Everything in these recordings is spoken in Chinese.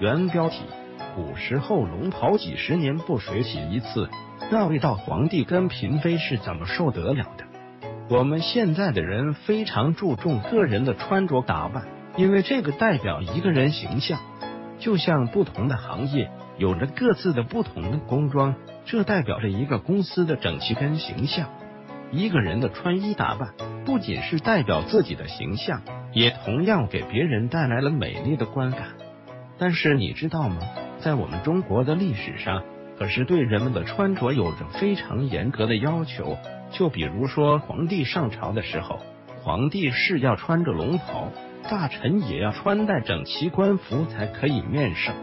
原标题：古时候龙袍几十年不水洗一次，那位道皇帝跟嫔妃是怎么受得了的？我们现在的人非常注重个人的穿着打扮，因为这个代表一个人形象。就像不同的行业有着各自的不同的工装，这代表着一个公司的整齐跟形象。一个人的穿衣打扮不仅是代表自己的形象，也同样给别人带来了美丽的观感。但是你知道吗？在我们中国的历史上，可是对人们的穿着有着非常严格的要求。就比如说，皇帝上朝的时候，皇帝是要穿着龙袍，大臣也要穿戴整齐官服才可以面圣。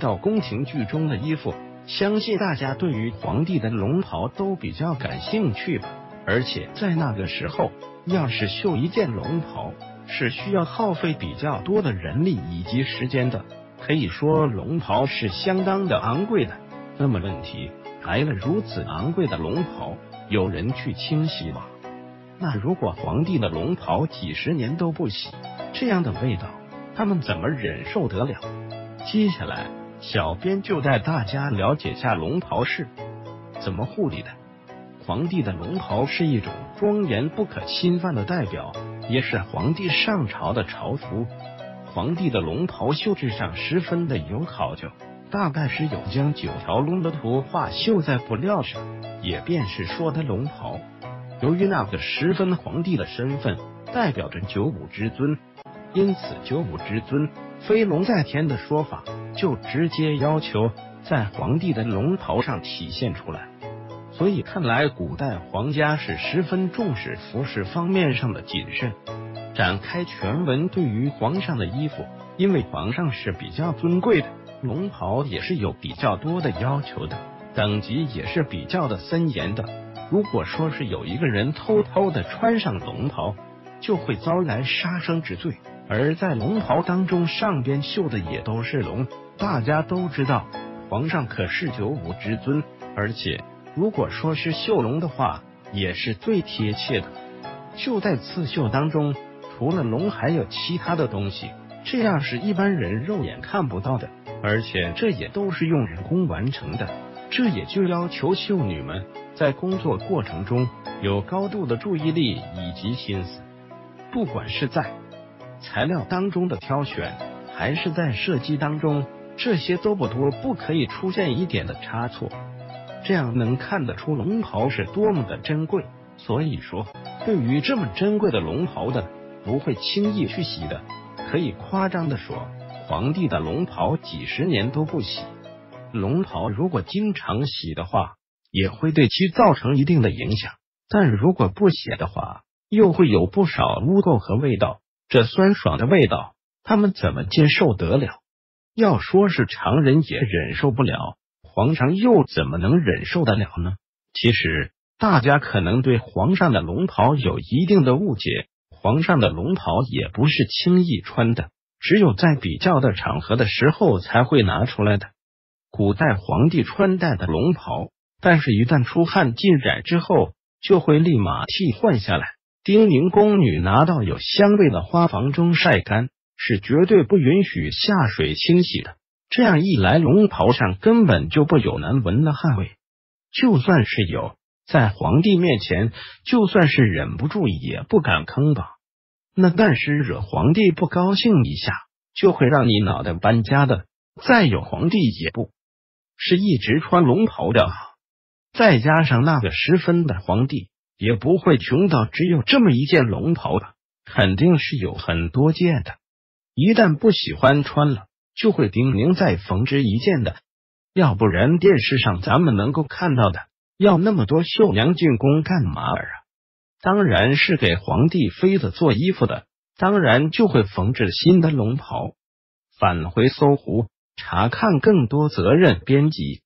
到宫廷剧中的衣服，相信大家对于皇帝的龙袍都比较感兴趣吧。而且在那个时候，要是绣一件龙袍，是需要耗费比较多的人力以及时间的。可以说，龙袍是相当的昂贵的。那么问题来了，如此昂贵的龙袍，有人去清洗吗？那如果皇帝的龙袍几十年都不洗，这样的味道，他们怎么忍受得了？接下来，小编就带大家了解下龙袍是怎么护理的。皇帝的龙袍是一种庄严不可侵犯的代表，也是皇帝上朝的朝服。皇帝的龙袍绣制上十分的有考究，大概是有将九条龙的图画绣在布料上，也便是说的龙袍。由于那个十分皇帝的身份代表着九五之尊，因此九五之尊飞龙在天的说法就直接要求在皇帝的龙袍上体现出来。所以看来，古代皇家是十分重视服饰方面上的谨慎。展开全文，对于皇上的衣服，因为皇上是比较尊贵的，龙袍也是有比较多的要求的，等级也是比较的森严的。如果说是有一个人偷偷的穿上龙袍，就会遭来杀生之罪。而在龙袍当中，上边绣的也都是龙，大家都知道，皇上可是九五之尊，而且。如果说是绣龙的话，也是最贴切的。就在刺绣当中，除了龙，还有其他的东西，这样是一般人肉眼看不到的，而且这也都是用人工完成的。这也就要求秀女们在工作过程中有高度的注意力以及心思，不管是在材料当中的挑选，还是在设计当中，这些都不多，不可以出现一点的差错。这样能看得出龙袍是多么的珍贵，所以说，对于这么珍贵的龙袍的，不会轻易去洗的。可以夸张的说，皇帝的龙袍几十年都不洗。龙袍如果经常洗的话，也会对其造成一定的影响；但如果不洗的话，又会有不少污垢和味道。这酸爽的味道，他们怎么接受得了？要说是常人也忍受不了。皇上又怎么能忍受得了呢？其实大家可能对皇上的龙袍有一定的误解，皇上的龙袍也不是轻易穿的，只有在比较的场合的时候才会拿出来的。古代皇帝穿戴的龙袍，但是一旦出汗浸染之后，就会立马替换下来。叮咛宫女拿到有香味的花房中晒干，是绝对不允许下水清洗的。这样一来，龙袍上根本就不有难闻的汗味。就算是有，在皇帝面前，就算是忍不住也不敢吭吧。那但是惹皇帝不高兴一下，就会让你脑袋搬家的。再有，皇帝也不是一直穿龙袍的，再加上那个十分的皇帝，也不会穷到只有这么一件龙袍的，肯定是有很多件的。一旦不喜欢穿了。就会叮咛再缝制一件的，要不然电视上咱们能够看到的，要那么多绣娘进宫干嘛儿啊？当然是给皇帝妃子做衣服的，当然就会缝制新的龙袍。返回搜狐查看更多责任编辑。